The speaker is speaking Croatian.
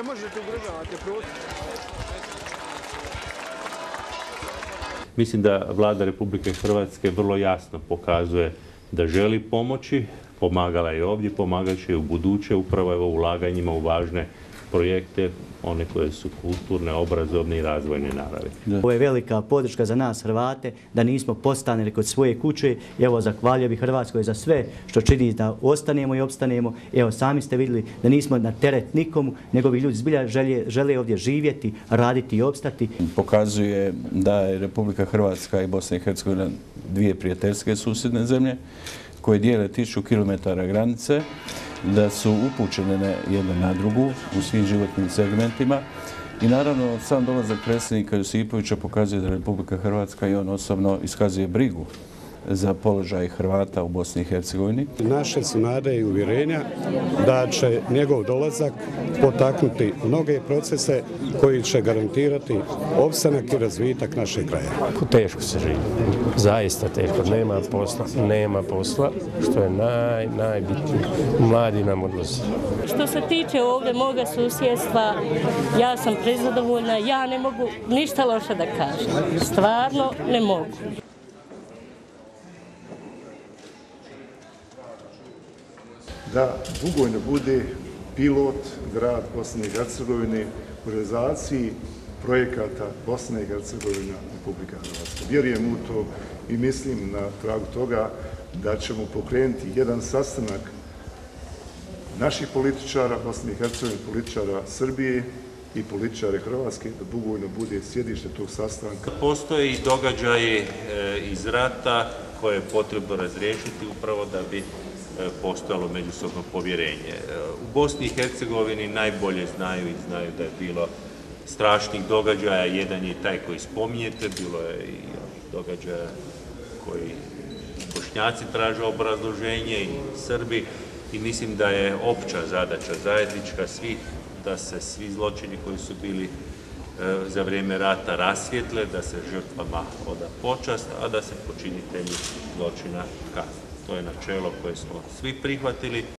Ne možete ugrožavati prostor. Mislim da vlada Republike Hrvatske vrlo jasno pokazuje da želi pomoći, pomagala je ovdje, pomagat će i u buduće upravo evo ulaganjima u važne projekte, one koje su kulturne, obrazovne i razvojne naravi. Ovo je velika podrška za nas Hrvate, da nismo postanili kod svoje kuće. Evo, zahvalio bih Hrvatskoj za sve što čini da ostanemo i opstanemo. Evo, sami ste vidjeli da nismo na teret nikomu, nego bi ljudi zbilja žele, žele ovdje živjeti, raditi i opstati. Pokazuje da je Republika Hrvatska i Bosna i Hercegovina dvije prijateljske susjedne zemlje koje dijele tisuću kilometara granice, da su upućene na jedna na drugu u svim životnim segmentima. I naravno, sam dolazak predsjednika Josipovića pokazuje da Republika Hrvatska i on osobno iskazuje brigu za položaj Hrvata u Bosni i Hercegovini. Naše su nade i uvjerenja da će njegov dolazak potaknuti mnoge procese koji će garantirati opstanak i razvitak našeg kraja. Teško se živi, zaista teško, nema posla, nema posla, što je naj, najbitnije. Mladi nam odlaze. Što se tiče ovdje moga susjedstva, ja sam prezadovoljna, ja ne mogu ništa loše da kažem. Stvarno ne mogu. Da Bugojno bude pilot grad Bosne i Hercegovine u realizaciji projekata Bosna i Hercegovina Republika Hrvatska. Vjerujem u to i mislim na tragu toga da ćemo pokrenuti jedan sastanak naših političara Bosne i Hercegovine, političara Srbije i političare Hrvatske, da Bugojno bude sjedište tog sastanka. Postoje i događaji e, iz rata koje je potrebno razriješiti upravo da bi e, postojalo međusobno povjerenje. E, U Bosni i Hercegovini najbolje znaju i znaju da je bilo strašnih događaja. Jedan je taj koji spominjete, bilo je i događaja koji Bošnjaci traže obrazloženje i Srbi i mislim da je opća zadaća zajednička svih da se svi zločini koji su bili e, za vrijeme rata rasvijetle, da se žrtvama oda počast, a da se počinitelji zločina kazne. To je načelo koje smo svi prihvatili.